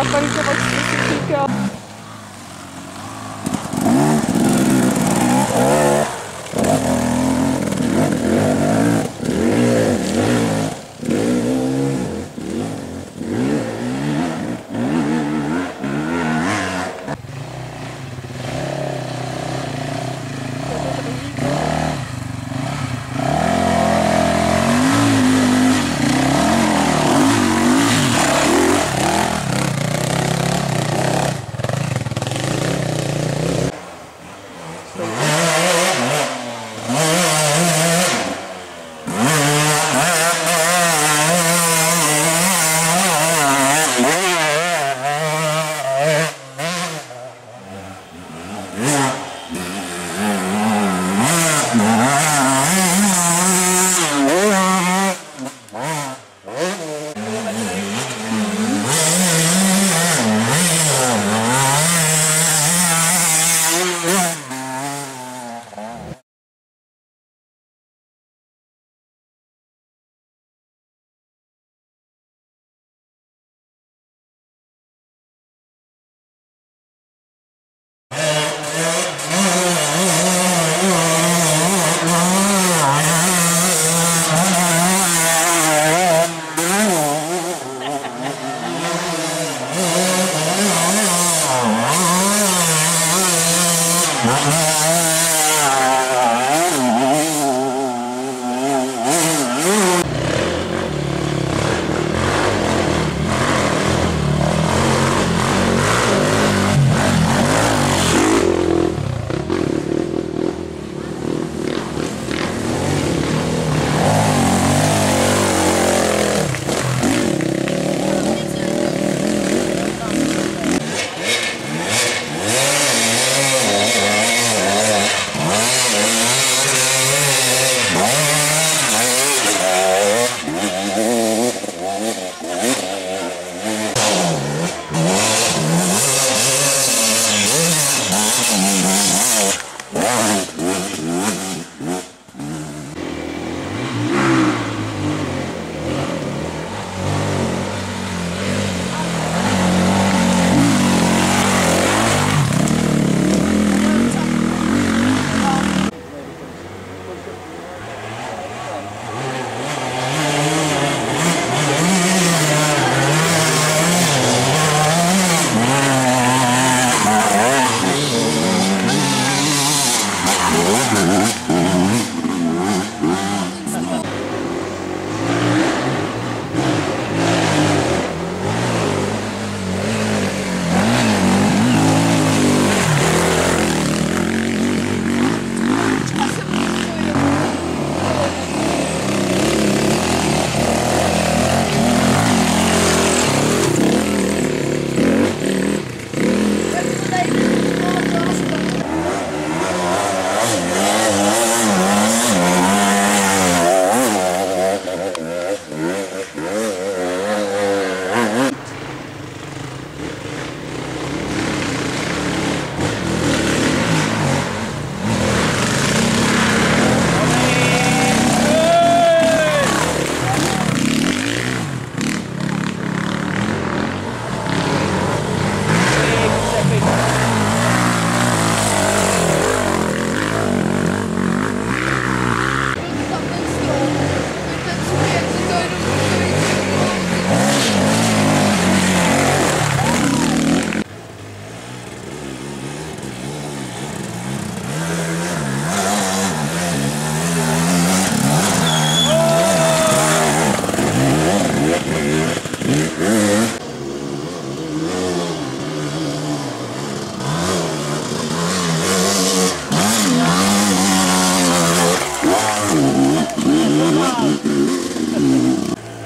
I'll find so much to Yeah.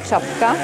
Czapka.